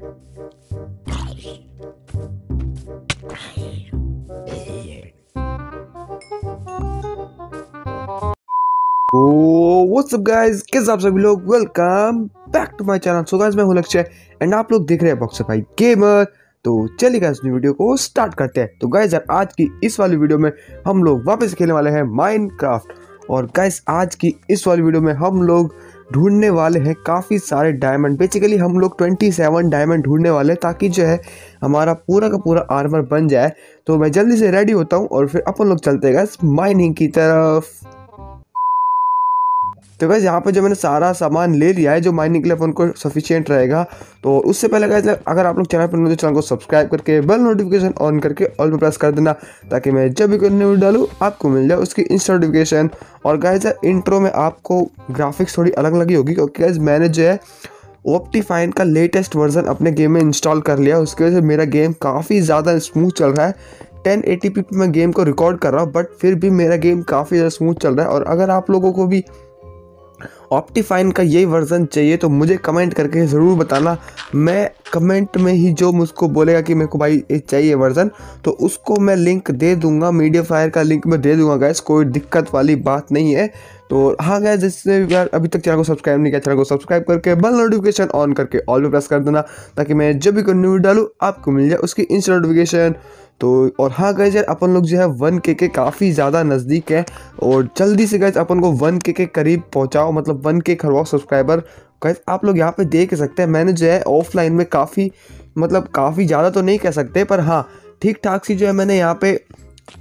What's up guys कैसे आप सभी लोग? Welcome back to my channel so guys मैं हूँ लक्ष्य एंड आप लोग देख रहे हैं बॉक्स भाई गेमर तो चलिए गाइस अपनी वीडियो को स्टार्ट करते हैं। तो गाइस यार आज की इस वाली वीडियो में हम लोग वापस खेलने वाले हैं माइनक्राफ्ट और गाइस आज की इस वाली वीडियो में हम लोग ढूँढने वाले हैं काफ़ी सारे डायमंड बेसिकली हम लोग 27 डायमंड ढूँढने वाले हैं ताकि जो है हमारा पूरा का पूरा आर्मर बन जाए। तो मैं जल्दी से रेडी होता हूँ और फिर अपन लोग चलते गए माइनिंग की तरफ़। तो गैस यहाँ पे जो मैंने सारा सामान ले लिया है, जो माइनिंग के लिए अपन को सफिशियंट रहेगा। तो उससे पहले गैस अगर आप लोग चैनल पर तो चैनल को सब्सक्राइब करके बेल नोटिफिकेशन ऑन करके ऑल पर प्रेस कर देना, ताकि मैं जब भी कोई वीडियो डालूँ, आपको मिल जाए उसकी इंस्टा नोटिफिकेशन और गैस इंट्रो में आपको ग्राफिक्स थोड़ी अलग लगी होगी, क्योंकि गैस मैंने जो है ऑप्टीफाइन का लेटेस्ट वर्जन अपने गेम में इंस्टॉल कर लिया उसकी वजह से मेरा गेम काफ़ी ज़्यादा स्मूथ चल रहा है। 1080p पे मैं गेम को रिकॉर्ड कर रहा हूँ बट फिर भी मेरा गेम काफ़ी ज़्यादा स्मूथ चल रहा है। और अगर आप लोगों को भी ऑप्टीफाइन का यही वर्ज़न चाहिए तो मुझे कमेंट करके ज़रूर बताना। मैं कमेंट में ही जो मुझको बोलेगा कि मेरे को भाई ये चाहिए वर्ज़न तो उसको मैं लिंक दे दूँगा मीडिया फायर का लिंक मैं दे दूँगा गैस कोई दिक्कत वाली बात नहीं है। तो हाँ जिसने यार अभी तक चैनल को सब्सक्राइब नहीं किया चैनल को सब्सक्राइब करके बेल नोटिफिकेशन ऑन करके ऑल पे प्रेस कर देना, ताकि मैं जब भी कोई न्यू डालूँ, आपको मिल जाए उसकी इंस्टा नोटिफिकेशन तो और हाँ गैस यार अपन लोग जो है वन के के काफ़ी ज़्यादा नज़दीक है, और जल्दी से गैस अपन को वन के के करीब पहुँचाओ मतलब वन के करवाओ सब्सक्राइबर गैस आप लोग यहाँ पे देख सकते हैं, मैंने जो है ऑफलाइन में काफ़ी मतलब काफ़ी ज़्यादा तो नहीं कह सकते, पर हाँ ठीक ठाक सी जो है मैंने यहाँ पे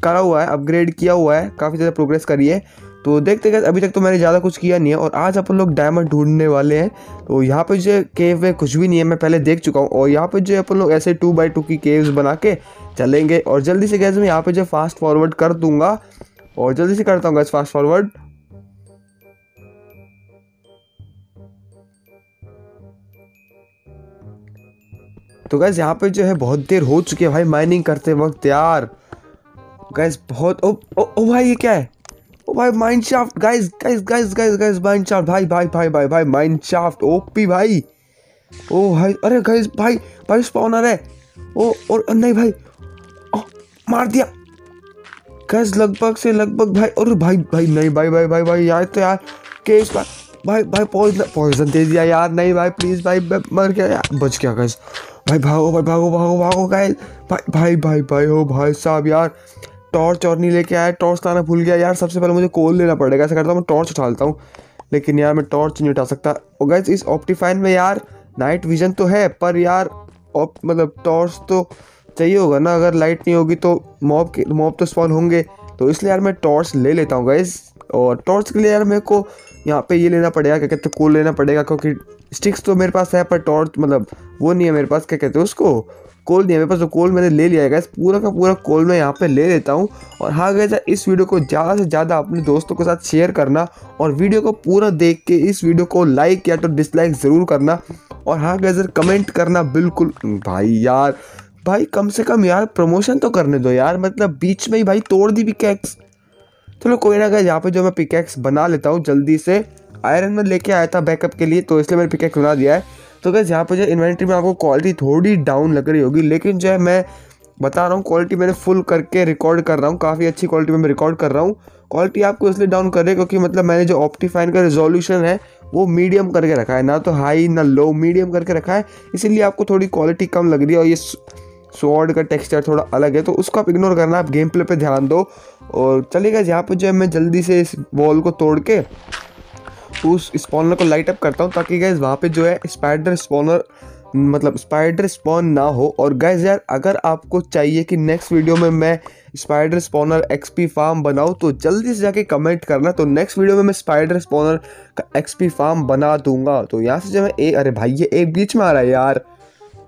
करा हुआ है अपग्रेड किया हुआ है, काफ़ी ज़्यादा प्रोग्रेस करी है। तो देखते गए अभी तक तो मैंने ज़्यादा कुछ किया नहीं है और आज अपन लोग डायमंड ढूँढने वाले हैं। तो यहाँ पे जो केव में कुछ भी नहीं है मैं पहले देख चुका हूँ और यहाँ पे जो अपन लोग ऐसे टू बाई टू की केव्स बना के चलेंगे। और जल्दी से गैस मैं यहाँ पे जो फास्ट फॉरवर्ड कर दूँगा। और जल्दी से करता हूँ गैस फास्ट फॉरवर्ड तो गैस यहाँ पे जो है बहुत देर हो चुकी है भाई माइनिंग करते वक्त यार गैस बहुत ओ, ओ, ओ भाई ये क्या है? ओ भाई Minecraft guys guys guys guys guys Minecraft भाई भाई भाई भाई भाई माइंड शाफ्ट ओपी भाई ओ भाई अरे गाइस भाई भाई स्पॉनर है ओ और नहीं भाई ओ, मार दिया गैस लगभग से लगभग भाई और भाई भाई नहीं भाई भाई भाई भाई यार तो यार केस भाई भाई भाई पॉइजन पॉइजन दे दिया यार नहीं भाई प्लीज़ भाई मर गया यार बच गया गैस भाई भागो भाई भागो भागो भागो गाइस भाई भाई भाई भाई ओ भाई साहब यार टॉर्च और नहीं लेके आया टॉर्च लाना भूल गया यार। सबसे पहले मुझे कोल लेना पड़ेगा। ऐसा करता हूँ, मैं टॉर्च उठा लेता हूँ। लेकिन यार, मैं टॉर्च नहीं उठा सकता। और गैस इस ऑप्टीफाइन में यार नाइट विजन तो है, पर यार मतलब टॉर्च तो चाहिए होगा ना। अगर लाइट नहीं होगी तो मॉब के मॉब तो स्पॉन होंगे। तो इसलिए यार मैं टॉर्च ले लेता हूँ गैस और टॉर्च के लिए यार मेरे को यहाँ पे ये लेना पड़ेगा, क्या कहते हैं कोल लेना पड़ेगा, क्योंकि स्टिक्स तो मेरे पास है, पर टॉर्च मतलब वो नहीं है मेरे पास, क्या कहते हैं उसको? कोल नहीं है, मेरे पास तो कोल मैंने ले लिया है गैस पूरा का पूरा कोल मैं यहाँ पे ले लेता हूँ। और हाँ गैस इस वीडियो को ज़्यादा से ज़्यादा अपने दोस्तों के साथ शेयर करना और वीडियो को पूरा देख के इस वीडियो को लाइक या तो डिसलाइक ज़रूर करना। और हाँ गैस कमेंट करना बिल्कुल, भाई यार, भाई कम से कम यार प्रमोशन तो करने दो यार मतलब बीच में ही भाई तोड़ दी पिकैक्स चलो, कोई ना गया यहाँ पे जो मैं पिकैक्स बना लेता हूँ जल्दी से। आयरन में लेके आया था बैकअप के लिए तो इसलिए मैंने पिकैक्स बना दिया है। तो गैस यहाँ पर जो इन्वेंट्री में आपको क्वालिटी थोड़ी डाउन लग रही होगी, लेकिन जो है मैं बता रहा हूँ क्वालिटी मैंने फुल करके रिकॉर्ड कर रहा हूँ, काफ़ी अच्छी क्वालिटी में मैं रिकॉर्ड कर रहा हूँ। क्वालिटी आपको इसलिए डाउन कर रही है क्योंकि मतलब मैंने जो ऑप्टीफाइन का रिजोल्यूशन है, वो मीडियम करके रखा है, ना तो हाई ना लो मीडियम करके रखा है। इसीलिए आपको थोड़ी क्वालिटी कम लग रही है और ये स्वॉर्ड का टेक्सचर थोड़ा अलग है तो उसको आप इग्नोर करना, आप गेम प्ले पर ध्यान दो। और चलिएगा यहाँ पर जो है मैं जल्दी से इस बॉल को तोड़ के उस स्पॉनर को लाइट अप करता हूँ ताकि गैस वहाँ पे जो है स्पाइडर स्पॉनर मतलब स्पाइडर स्पॉन ना हो। और गैस यार, अगर आपको चाहिए कि नेक्स्ट वीडियो में मैं स्पाइडर स्पॉनर एक्सपी फार्म बनाऊँ तो जल्दी से जाके कमेंट करना। तो नेक्स्ट वीडियो में मैं स्पाइडर स्पॉनर का एक्सपी फार्म बना दूँगा। तो यहाँ से जो है ए, अरे भाई, ये एक बीच में आ रहा है यार।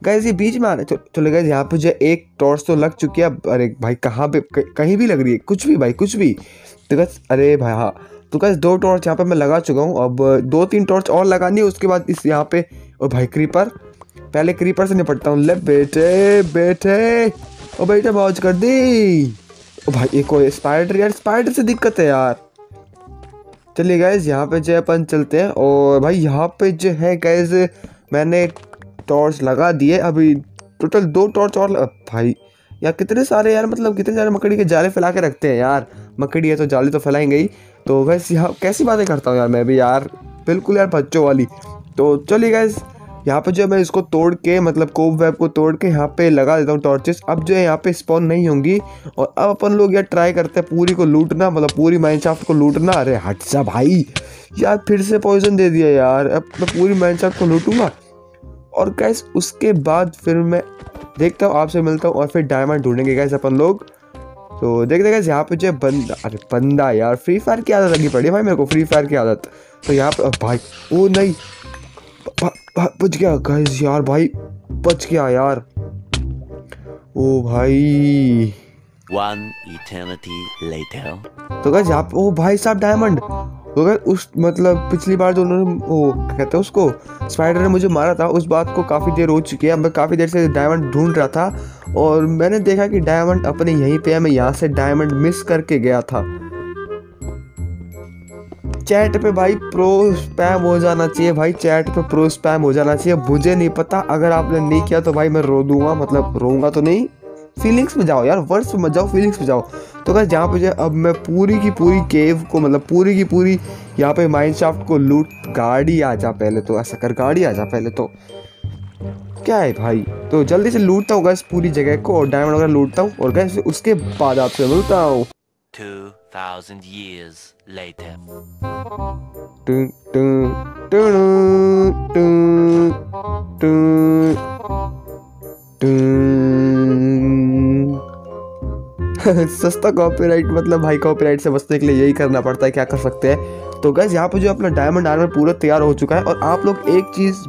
गैस ये बीच में आ रहा है। चलो गैस यहाँ पे जो एक टॉर्च तो लग चुकी है। अरे भाई, कहाँ पे कहीं भी लग रही है। कुछ भी भाई, कुछ भी। तो गैस अरे भाई हाँ। तो गैस दो टॉर्च यहाँ पे मैं लगा चुका हूँ। अब दो तीन टॉर्च और लगानी है, उसके बाद इस यहाँ पे, और भाई क्रीपर पहले क्रीपर से निपटता हूँ। ले बेटे बेटे, ओ बेटे मौज कर दी। ओ भाई, एक और स्पाइडर यार स्पाइडर से दिक्कत है यार। चलिए गैस यहाँ पे जो अपन चलते हैं, और भाई यहाँ पे जो है गैस मैंने टॉर्च लगा दिए। अभी टोटल दो टॉर्च और भाई, यार कितने सारे यार मतलब कितने सारे मकड़ी के जाले फैला के रखते हैं यार। मकड़ी है तो जाले तो फैलाएँगे ही। तो वैसे यहाँ कैसी बातें करता हूँ यार मैं भी यार। बिल्कुल यार बच्चों वाली। तो चलिए गैस यहाँ पर जो है मैं इसको तोड़ के मतलब कोब वेब को तोड़ के यहाँ पे लगा देता हूँ टॉर्चेस अब जो है यहाँ पे स्पॉन नहीं होंगी। और अब अपन लोग यार ट्राई करते हैं पूरी को लूटना मतलब पूरी माइनशाफ्ट को लूटना। अरे हट सा भाई। यार फिर से पॉइजन दे दिया यार। अब मैं पूरी माइनशाफ्ट को लूटूँगा। और गैस उसके बाद फिर मैं देखता हूँ, आपसे मिलता हूँ और फिर डायमंड ढूंढेंगे गैस अपन लोग। तो देखते देखा यहाँ पे जो बंदा अरे बंदा यार फ्री फायर की आदत लगी पड़ी भाई मेरे को फ्री फायर की आदत। तो यहाँ पे भाई वो नहीं बच गया गैस यार भाई बच गया यार। ओ भाई। One eternity later. तो गैस यहाँ पे ओ भाई साहब डायमंड गैस उस मतलब पिछली बार जो उन्होंने, वो कहते हैं उसको स्पाइडर ने मुझे मारा था, उस बात को काफ़ी देर हो चुकी है। मैं काफ़ी देर से डायमंड ढूंढ रहा था और मैंने देखा कि डायमंड अपने यहीं पे है, मैं यहाँ से डायमंड मिस करके गया था। चैट पे भाई प्रो स्पैम हो जाना चाहिए, भाई चैट पे प्रो स्पैम हो जाना चाहिए। मुझे नहीं पता, अगर आपने नहीं किया तो भाई मैं रो दूँगा मतलब रोऊँगा तो नहीं। फीलिंग्स में जाओ यार वर्ड्स में मत जाओ फीलिंग्स में जाओ। तो अगर जहाँ पे जो अब मैं पूरी की पूरी केव को मतलब पूरी की पूरी यहाँ पे माइनशाफ्ट को लूट गाड़ी आ जा पहले तो ऐसा कर गाड़ी आ जा पहले तो। क्या है भाई? तो जल्दी से लूटता हूँ गैस पूरी जगह को और डायमंड वगैरह लूटता हूँ और गैस उसके बाद आपसे मिलता हूँ। thousand years later. सस्ता कॉपीराइट मतलब भाई कॉपीराइट से बचने के लिए यही करना पड़ता है, क्या कर सकते हैं? तो गैस यहाँ पे जो अपना डायमंड आर्मर पूरा तैयार हो चुका है और आप लोग एक चीज़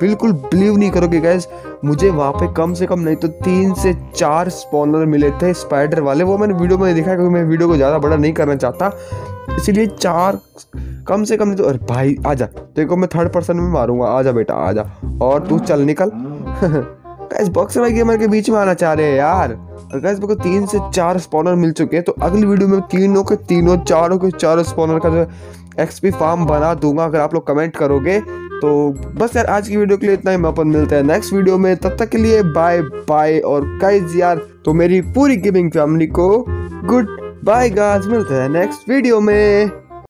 बिल्कुल बिलीव नहीं करोगे गैस मुझे वहाँ पे कम से कम नहीं तो तीन से चार स्पॉनर मिले थे स्पाइडर वाले, वो मैंने वीडियो में नहीं देखा क्योंकि मैं वीडियो को ज़्यादा बड़ा नहीं करना चाहता। इसीलिए चार, कम से कम नहीं तो अरे भाई, आजा, देखो मैं थर्ड पर्सन में मारूँगा, आजा बेटा, आजा, और तू चल निकल। गैस बॉक्सर भाई गेमर के बीच में आना चाह रहे हैं यार। और गैस मेरे को तीन से चार स्पॉनर मिल चुके हैं तो अगली वीडियो में तीनों के तीनों, चारों के चारों स्पॉनर का जो एक्सपी फार्म बना दूँगा, अगर आप लोग कमेंट करोगे। तो बस यार, आज की वीडियो के लिए इतना ही, मैं अपन मिलते हैं नेक्स्ट वीडियो में। तब तक के लिए बाय बाय और गाइस यार तो मेरी पूरी गेमिंग फैमिली को गुड बाय गाइस मिलते हैं नेक्स्ट वीडियो में।